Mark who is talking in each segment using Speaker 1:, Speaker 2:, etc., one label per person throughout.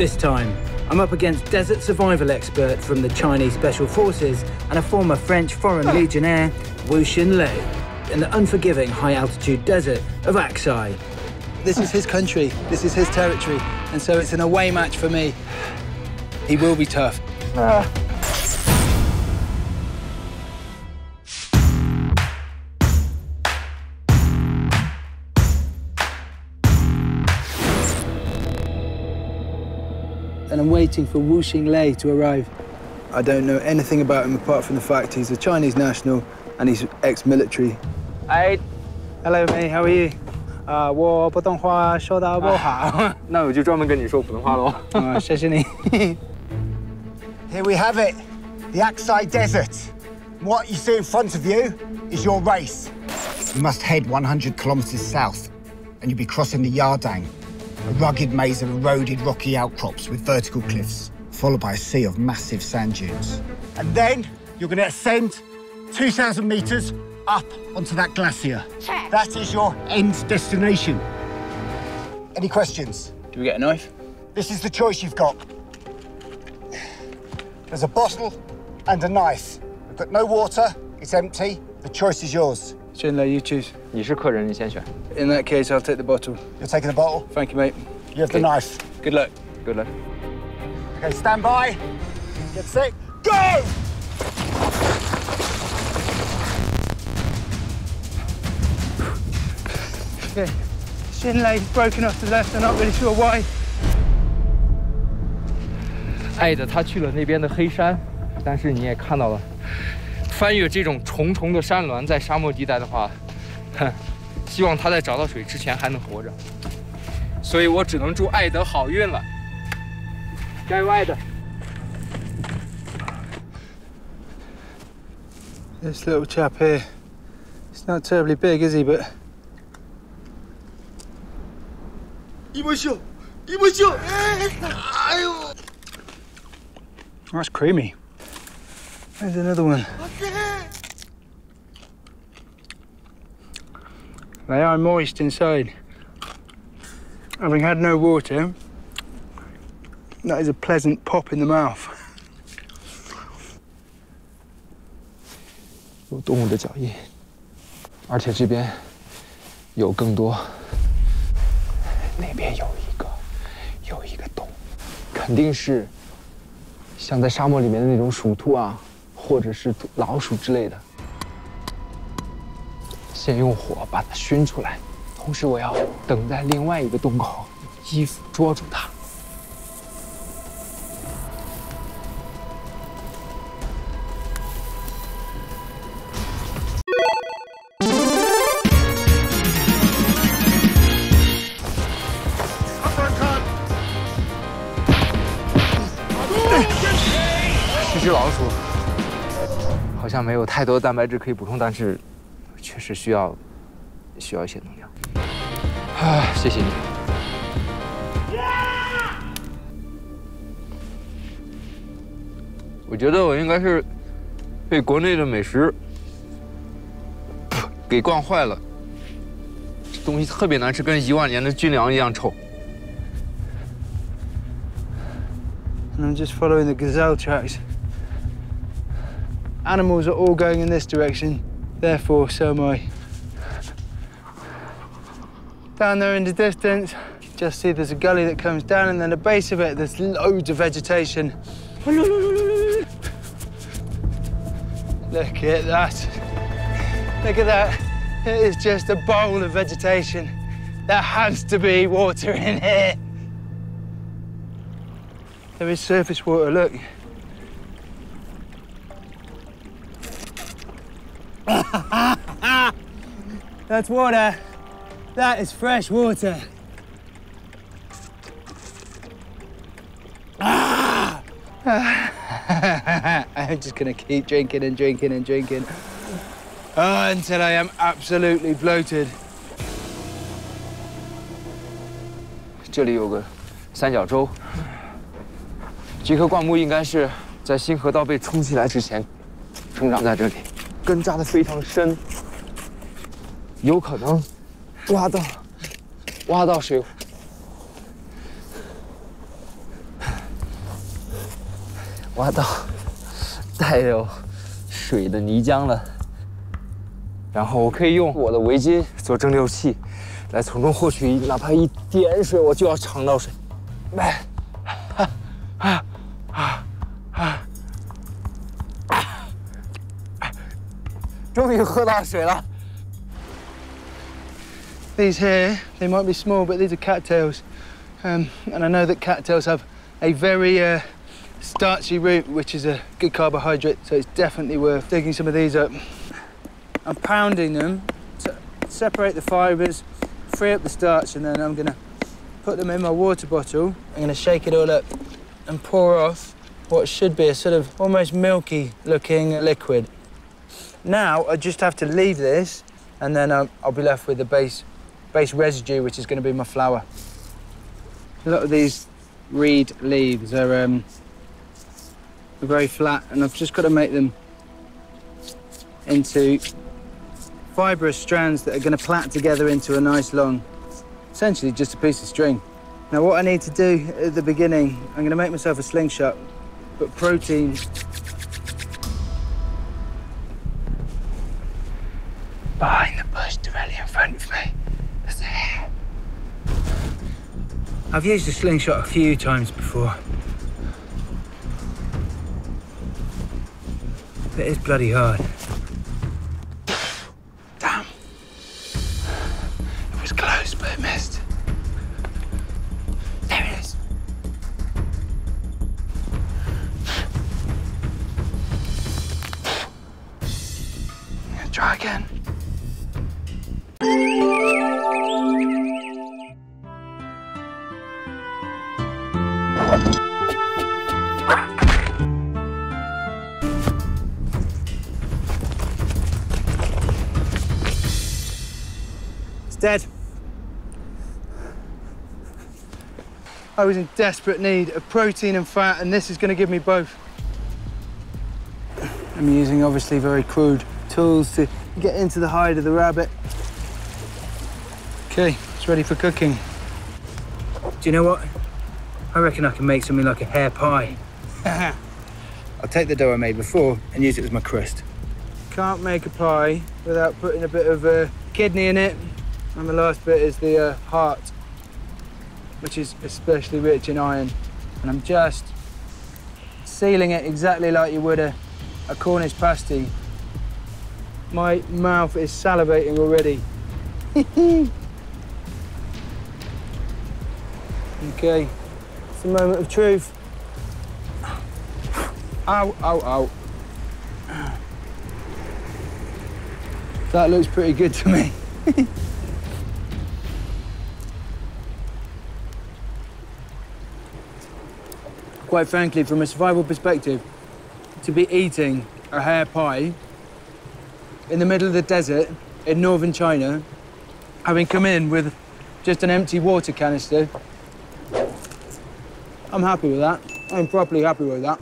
Speaker 1: This time, I'm up against desert survival expert from the Chinese Special Forces and a former French Foreign Legionnaire, Wu Xinlei, in the unforgiving high-altitude desert of Aksai.
Speaker 2: This is his country, this is his territory, and so it's an away match for me. He will be tough. Ah. and I'm waiting for Wu Xinlei to arrive. I don't know anything about him apart from the fact he's a Chinese national and he's ex-military.
Speaker 3: Hey.
Speaker 2: Hello, mate. How are you? 啊、uh,，我普通话说的不好。
Speaker 3: 那我就专门跟你说普通话喽。
Speaker 2: 啊，谢谢你。
Speaker 4: Here we have it, the Aksai Desert. What you see in front of you is your race. You must head 100 kilometers south, and you'll be crossing the Yardang, a rugged maze of eroded rocky outcrops with vertical cliffs, followed by a sea of massive sand dunes. And then you're going to ascend 2,000 meters up onto that glacier. That is your end destination. Any questions?
Speaker 2: Do we get a knife?
Speaker 4: This is the choice you've got. There's a bottle and a knife. We've got no water, it's empty. The choice is yours.
Speaker 2: In you choose.
Speaker 3: 你是客人，你先选。
Speaker 2: In that case, I'll take the bottle.
Speaker 4: You're taking the bottle.
Speaker 2: Thank you, mate.
Speaker 4: You have the knife.
Speaker 2: Good luck.
Speaker 3: Good luck.
Speaker 4: Okay, stand by. Get set. Go!
Speaker 2: okay. Xinlei's broken off to the left. I'm not really sure why.
Speaker 3: 爱的他去了那边的黑山，但是你也看到了。翻越这种重重的山峦，在沙漠地带的话，哼，希望他在找到水之前还能活着。所以我只能祝艾德好运了，加油，艾德
Speaker 2: ！This little chap here, he's not terribly big, is he? But
Speaker 4: 一波秀，一波秀！哎呦
Speaker 2: ！That's creamy. There's another one. They are moist inside. Having had no water, that is a pleasant pop in the mouth.
Speaker 3: 有动物的脚印，而且这边有更多。那边有一个，有一个洞，肯定是。像在沙漠里面的那种鼠兔啊， 或者是老鼠之类的，先用火把它熏出来，同时我要等在另外一个洞口，衣服捉住它。这只老鼠好像没有太多蛋白质可以补充，但是确实需要需要一些能量。啊，谢谢你。我觉得我应该是被国内的美食给惯坏了，这东西特别难吃，跟一万年的军粮一样臭。
Speaker 2: Just following the gazelle tracks. Animals are all going in this direction, therefore so am I. Down there in the distance, you just see there's a gully that comes down and then the base of it, there's loads of vegetation. Look at that. Look at that. It is just a bowl of vegetation. There has to be water in here. There is surface water, look. That's water. That is fresh water. I'm just gonna keep drinking and drinking and drinking uh, until I am absolutely bloated.
Speaker 3: 这里有个三角洲，这棵灌木应该是在新河道被冲起来之前生长在这里， 根扎的非常深，有可能挖到挖到水。挖到带有水的泥浆了。然后我可以用我的围巾做蒸馏器，来从中获取哪怕一点水，我就要尝到水。来，啊啊啊 终于喝到水了。
Speaker 2: These here, they might be small, but these are cattails. Um, and I know that cattails have a very uh, starchy root, which is a good carbohydrate, so it's definitely worth digging some of these up. I'm pounding them to separate the fibres, free up the starch, and then I'm gonna put them in my water bottle. I'm gonna shake it all up and pour off what should be a sort of almost milky looking liquid. Now I just have to leave this and then um, I'll be left with the base, base residue, which is going to be my flour. A lot of these reed leaves are um, very flat, and I've just got to make them into fibrous strands that are going to plait together into a nice long, essentially just a piece of string. Now, what I need to do at the beginning, I'm going to make myself a slingshot, but protein behind the bush directly in front of me. There's a hare. I've used a slingshot a few times before. But It is bloody hard. Damn. It was close, but it missed. Dead. I was in desperate need of protein and fat, and this is going to give me both. I'm using obviously very crude tools to get into the hide of the rabbit. Okay, it's ready for cooking. Do you know what? I reckon I can make something like a hare pie. I'll take the dough I made before and use it as my crust. Can't make a pie without putting a bit of uh, kidney in it. And the last bit is the uh, heart, which is especially rich in iron. And I'm just sealing it exactly like you would a, a Cornish pasty. My mouth is salivating already. okay, it's the moment of truth. Ow, ow, ow. That looks pretty good to me. Quite frankly, from a survival perspective, to be eating a hare pie in the middle of the desert in northern China, having come in with just an empty water canister, I'm happy with that. I'm properly happy with that.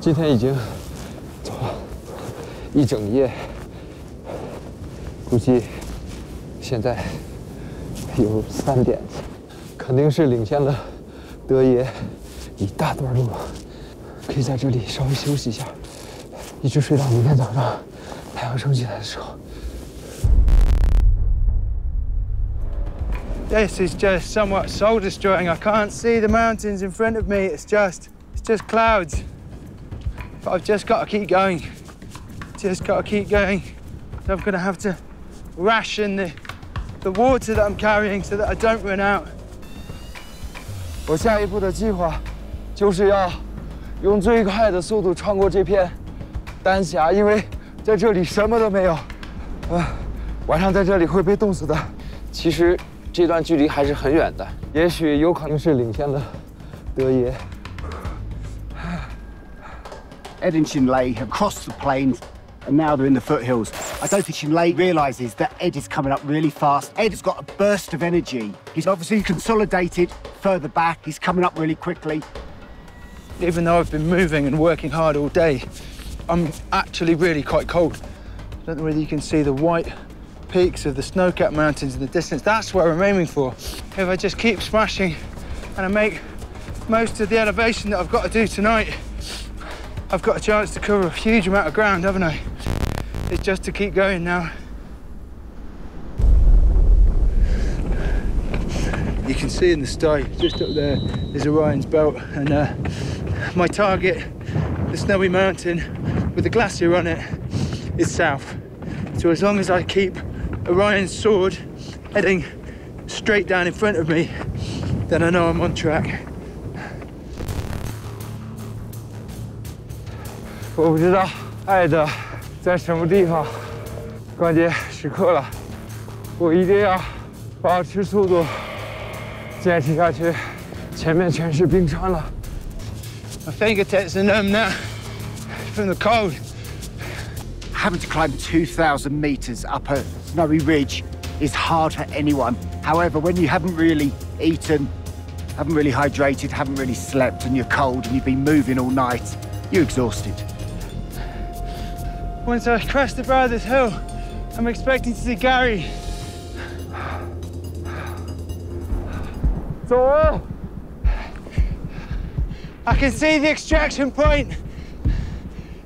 Speaker 3: 今天已经走了一整夜，估计现在有三点， 肯定是领先了德爷一大段路，可以在这里稍微休息一下，一直睡到明天早上太阳升起来的时候。
Speaker 2: This is just somewhat soul destroying. I can't see the mountains in front of me. It's just, it's just clouds. But I've just got to keep going. Just got to keep going. So I'm going to have to ration the, the water that I'm carrying so that I don't run out.
Speaker 3: 我下一步的计划就是要用最快的速度穿过这片丹霞，因为在这里什么都没有。啊，晚上在这里会被冻死的。其实这段距离还是很远的，也许有可能是领先了德爷。
Speaker 4: Edinshinley have crossed the plains and now they're in the foothills. I don't think Xinlei realises that Ed is coming up really fast. Ed has got a burst of energy. He's obviously consolidated further back. He's coming up really quickly.
Speaker 2: Even though I've been moving and working hard all day, I'm actually really quite cold. I don't know whether you can see the white peaks of the snow-capped mountains in the distance. That's what I'm aiming for. If I just keep smashing and I make most of the elevation that I've got to do tonight, I've got a chance to cover a huge amount of ground, haven't I? It's just to keep going now. You can see in the sky, just up there, is Orion's belt. And uh, my target, the snowy mountain with the glacier on it, is south. So as long as I keep Orion's sword heading straight down in front of me, then I know I'm on track.
Speaker 3: Did. I had uh, 在什么地方，关键时刻了，我一定要保持速度，坚持下去。前面全是冰川了。
Speaker 2: My fingertips are numb now from the cold.
Speaker 4: Having to climb 2,000 metres up a snowy ridge is hard for anyone. However, when you haven't really eaten, haven't really hydrated, haven't really slept, and you're cold and you've been moving all night, you're exhausted.
Speaker 2: Once I crest the brow of this hill, I'm expecting to see Gary.
Speaker 3: 走，
Speaker 2: I can see the extraction point.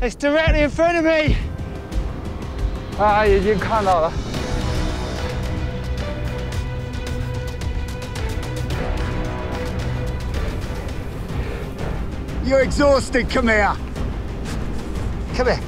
Speaker 2: It's directly in front of me.
Speaker 3: 啊，已经看到了。
Speaker 4: You're exhausted. Come here. Come here.